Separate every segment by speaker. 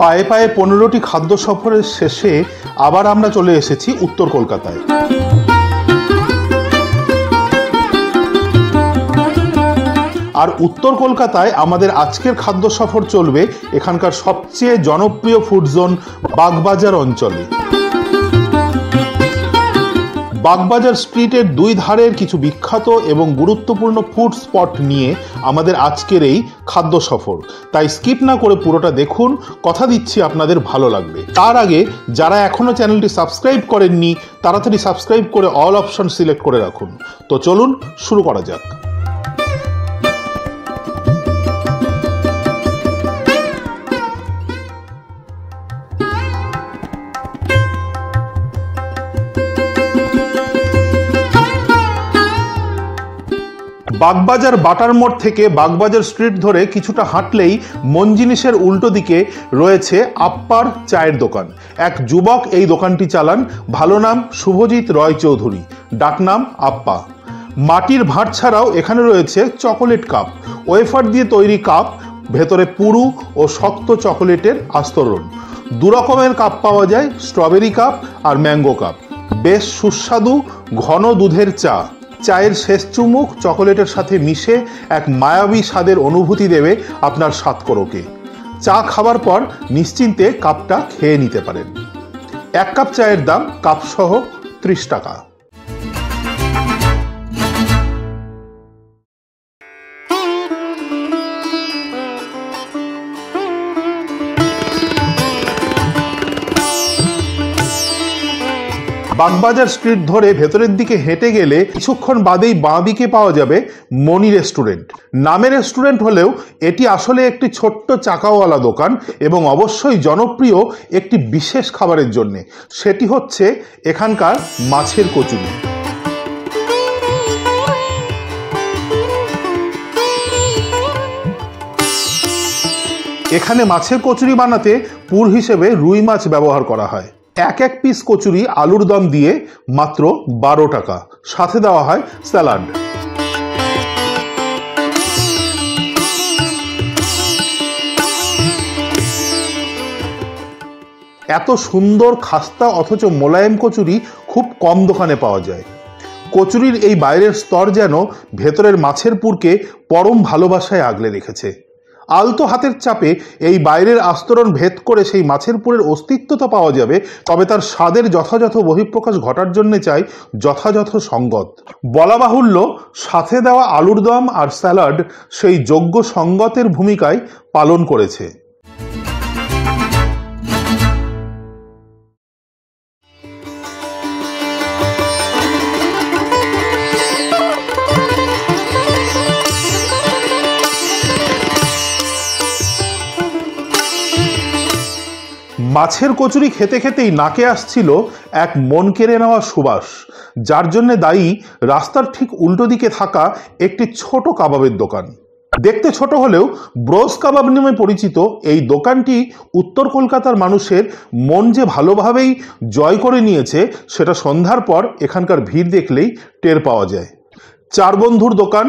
Speaker 1: পায়ে পায়ে পনেরোটি খাদ্য সফরের শেষে আবার আমরা চলে এসেছি উত্তর কলকাতায়। আর উত্তর কলকাতায় আমাদের আজকের খাদ্য সফর চলবে এখানকার সবচেয়ে জনপ্রিয় ফুড জোন বাগবাজার অঞ্চলে। বাগবাজার স্ট্রিটের দুই ধারের কিছু বিখ্যাত এবং গুরুত্বপূর্ণ ফুড স্পট নিয়ে আমাদের আজকের এই খাদ্য সফর। তাই স্কিপ না করে পুরোটা দেখুন, কথা দিচ্ছি আপনাদের ভালো লাগবে। তার আগে যারা এখনও চ্যানেলটি সাবস্ক্রাইব করেননি, তাড়াতাড়ি সাবস্ক্রাইব করে অল অপশন সিলেক্ট করে রাখুন। তো চলুন শুরু করা যাক। বাগবাজার বাটার মোড় থেকে বাগবাজার স্ট্রিট ধরে কিছুটা হাঁটলেই মন জিনিসের উল্টো দিকে রয়েছে আপ্পার চায়ের দোকান। এক যুবক এই দোকানটি চালান। ভালো নাম শুভজিৎ রয় চৌধুরী ডাকনাম আপ্পা। মাটির ভাঁড় ছাড়াও এখানে রয়েছে চকোলেট কাপ। ওয়েফার দিয়ে তৈরি কাপ, ভেতরে পুরু ও শক্ত চকোলেটের আস্তরণ। দু রকমের কাপ পাওয়া যায়, স্ট্রবেরি কাপ আর ম্যাঙ্গো কাপ। বেশ সুস্বাদু, ঘন দুধের চা। চায়ের শেষ চুমুক চকোলেটের সাথে মিশে এক মায়াবী স্বাদের অনুভূতি দেবে আপনার স্বাদকরকে। চা খাবার পর নিশ্চিন্তে কাপটা খেয়ে নিতে পারেন। এক কাপ চায়ের দাম কাপসহ ত্রিশ টাকা। বাগবাজার স্ট্রিট ধরে ভেতরের দিকে হেঁটে গেলে কিছুক্ষণ বাদেই বাঁ দিকে পাওয়া যাবে মণি রেস্টুরেন্ট। নামে রেস্টুরেন্ট হলেও এটি আসলে একটি ছোট্ট চাকাওয়ালা দোকান এবং অবশ্যই জনপ্রিয় একটি বিশেষ খাবারের জন্য। সেটি হচ্ছে এখানকার মাছের কচুরি। এখানে মাছের কচুরি বানাতে পুর হিসেবে রুই মাছ ব্যবহার করা হয়। এক এক পিস কচুরি আলুর দম দিয়ে মাত্র বারো টাকা। সাথে দেওয়া হয় স্যালাড। এত সুন্দর খাস্তা অথচ মোলায়েম কচুরি খুব কম দোকানে পাওয়া যায়। কচুরির এই বাইরের স্তর যেন ভেতরের মাছের পুরকে পরম ভালোবাসায় আগলে রেখেছে। আলতো হাতের চাপে এই বাইরের আস্তরণ ভেদ করে সেই মাছের পুরের অস্তিত্ব তো পাওয়া যাবে, তবে তার স্বাদের যথাযথ বহিঃপ্রকাশ ঘটার জন্য চাই যথাযথ সঙ্গত বলা বাহুল্য, সাথে দেওয়া আলুর দম আর স্যালাড সেই যোগ্য সঙ্গতের ভূমিকায় পালন করেছে। মাছের কচুরি খেতে খেতেই নাকে আসছিল এক মন কেড়ে নেওয়া সুবাস, যার জন্যে দায়ী রাস্তার ঠিক উল্টো দিকে থাকা একটি ছোট কাবাবের দোকান। দেখতে ছোট হলেও ব্রোস কাবাব নামে পরিচিত এই দোকানটি উত্তর কলকাতার মানুষের মন যে ভালোভাবেই জয় করে নিয়েছে, সেটা সন্ধ্যার পর এখানকার ভিড় দেখলেই টের পাওয়া যায়। চার বন্ধুর দোকান,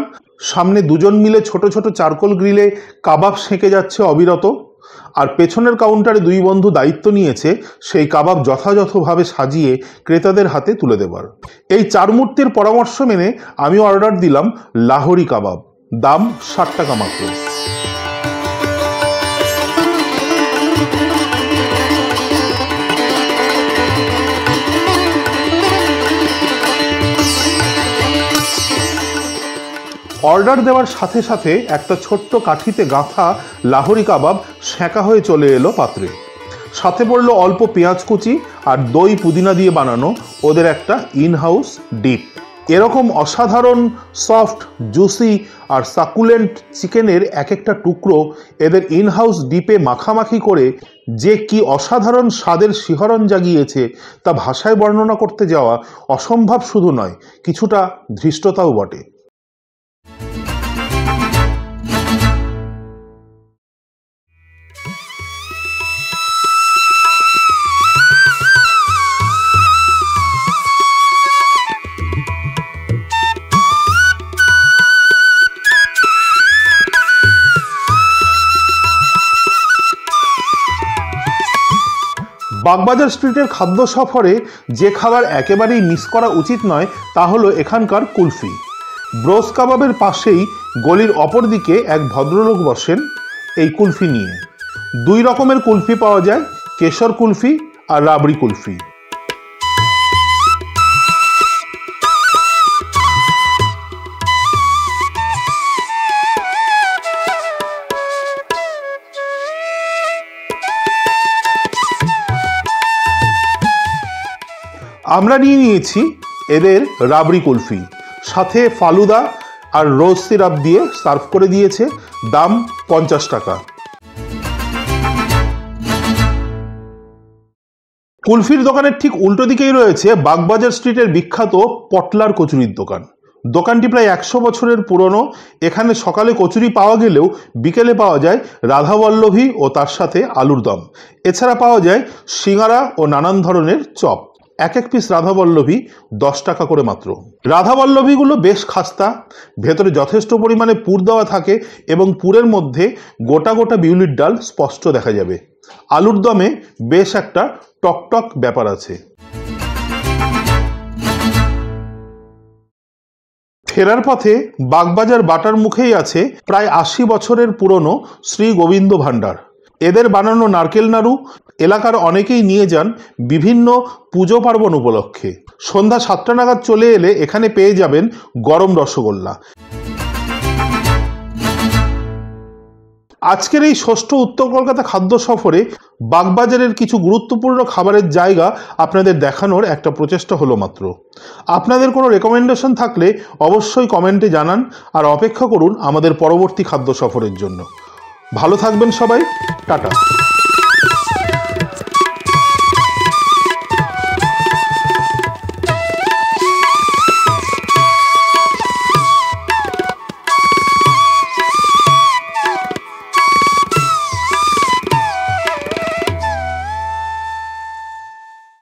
Speaker 1: সামনে দুজন মিলে ছোট ছোট চারকোল গ্রিলে কাবাব সেঁকে যাচ্ছে অবিরত। আর পেছনের কাউন্টারে দুই বন্ধু দায়িত্ব নিয়েছে, সেই কাবাব যথাযথভাবে সাজিয়ে ক্রেতাদের হাতে তুলে দেবার। এই চার মূর্তির পরামর্শ মেনে আমি অর্ডার দিলাম লাহোরি কাবাব। দাম ষাট টাকা মাত্র। অর্ডার দেওয়ার সাথে সাথে একটা ছোট্ট কাঠিতে গাঁথা লাহোরি কাবাব সেঁকা হয়ে চলে এলো পাত্রে। সাথে পড়ল অল্প পেঁয়াজ কুচি আর দই পুদিনা দিয়ে বানানো ওদের একটা ইন হাউস ডিপ এরকম অসাধারণ সফট জুসি আর সাকুলেন্ট চিকেনের এক একটা টুকরো এদের ইন হাউস ডিপে মাখামাখি করে যে কি অসাধারণ স্বাদের শিহরণ জাগিয়েছে তা ভাষায় বর্ণনা করতে যাওয়া অসম্ভব শুধু নয়, কিছুটা ধৃষ্টতাও বটে। বাগবাজার স্ট্রিটের খাদ্য সফরে যে খাবার একেবারেই মিস করা উচিত নয়, তা হলো এখানকার কুলফি। ব্রোস কাবাবের পাশেই গলির অপর দিকে এক ভদ্রলোক বসেন এই কুলফি নিয়ে। দুই রকমের কুলফি পাওয়া যায়, কেশর কুলফি আর রাবড়ি কুলফি। আমরা নিয়ে নিয়েছি এদের রাবড়ি কুলফি। সাথে ফালুদা আর রোজ সিরাপ দিয়ে সার্ভ করে দিয়েছে, দাম পঞ্চাশ টাকা। কুলফির দোকানের ঠিক উল্টো দিকেই রয়েছে বাগবাজার স্ট্রিটের বিখ্যাত পটলার কচুরির দোকান। দোকানটি প্রায় একশো বছরের পুরনো। এখানে সকালে কচুরি পাওয়া গেলেও বিকেলে পাওয়া যায় রাধাবল্লভী ও তার সাথে আলুর দম। এছাড়া পাওয়া যায় সিঙ্গারা ও নানান ধরনের চপ। এক এক পিস রাধাবল্লভী দশ টাকা করে মাত্র। রাধাবল্লভীগুলো বেশ খাস্তা, ভেতরে যথেষ্ট পরিমাণে পুর দেওয়া থাকে এবং পুরের মধ্যে গোটা গোটা বিউলির ডাল স্পষ্ট দেখা যাবে। আলুর দমে বেশ একটা টকটক ব্যাপার আছে। ফেরার পথে বাগবাজার বাটার মুখেই আছে প্রায় আশি বছরের পুরনো শ্রী গোবিন্দ ভাণ্ডার। এদের বানানো নারকেল নাড়ু এলাকার অনেকেই নিয়ে যান বিভিন্ন পুজো পার্বণ উপলক্ষে। সন্ধ্যা সাতটা নাগাদ চলে এলে এখানে পেয়ে যাবেন গরম রসগোল্লা। আজকের এই ষষ্ঠ উত্তর কলকাতা খাদ্য সফরে বাগবাজারের কিছু গুরুত্বপূর্ণ খাবারের জায়গা আপনাদের দেখানোর একটা প্রচেষ্টা হলো মাত্র। আপনাদের কোনো রেকমেন্ডেশন থাকলে অবশ্যই কমেন্টে জানান আর অপেক্ষা করুন আমাদের পরবর্তী খাদ্য সফরের জন্য। ভালো থাকবেন সবাই, টাটা।